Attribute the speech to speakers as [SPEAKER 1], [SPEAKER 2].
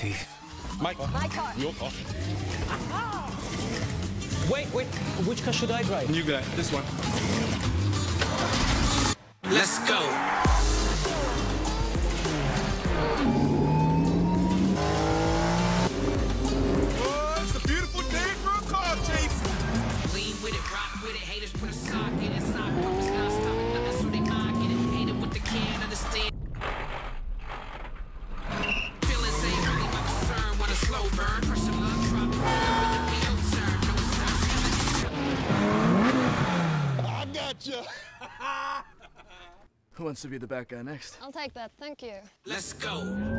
[SPEAKER 1] thief.
[SPEAKER 2] My car.
[SPEAKER 3] My car.
[SPEAKER 2] Your car.
[SPEAKER 4] Wait, wait. Which car should I drive?
[SPEAKER 2] You guy. This one.
[SPEAKER 1] Let's go. Sense.
[SPEAKER 2] I got you.
[SPEAKER 5] Who wants to be the bad guy next?
[SPEAKER 3] I'll take that, thank you.
[SPEAKER 1] Let's go.